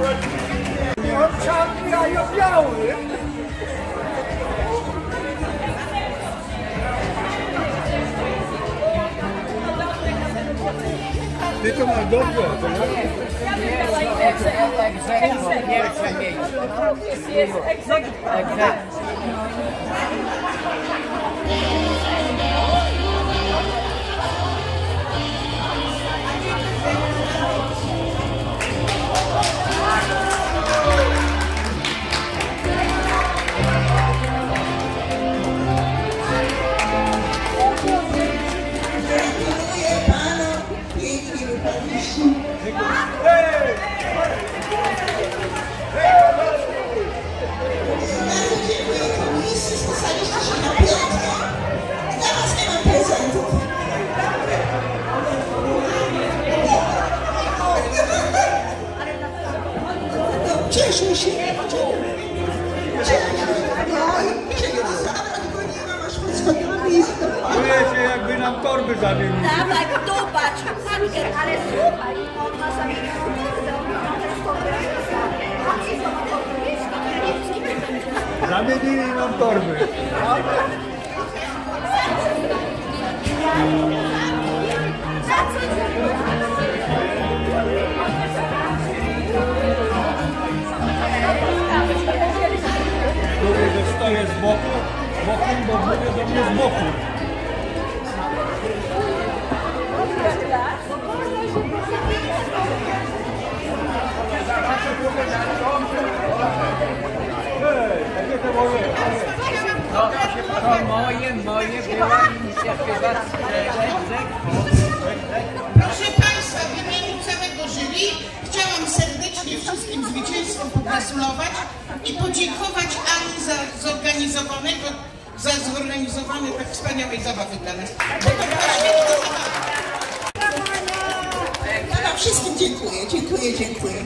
Ja, ja, ja, Dit is maar dom, hoor. Exact. Exact. Czuję się jakby nam torby zamienił. Dawaj, popatrz, Hanker, ale słuchaj, on ma zamienić kurde, on ma też to A ci to ma portugielski, niemiecki, Zamienili nam torby. Za co z boku, bokiem, bo mówię do mnie z boku. To moje? Moje, była inicjatywa Proszę pogratulować i podziękować Ani za zorganizowanego, za zorganizowane tak wspaniałej zabawy dla nas. Wszystkim dziękuję, dziękuję, dziękuję.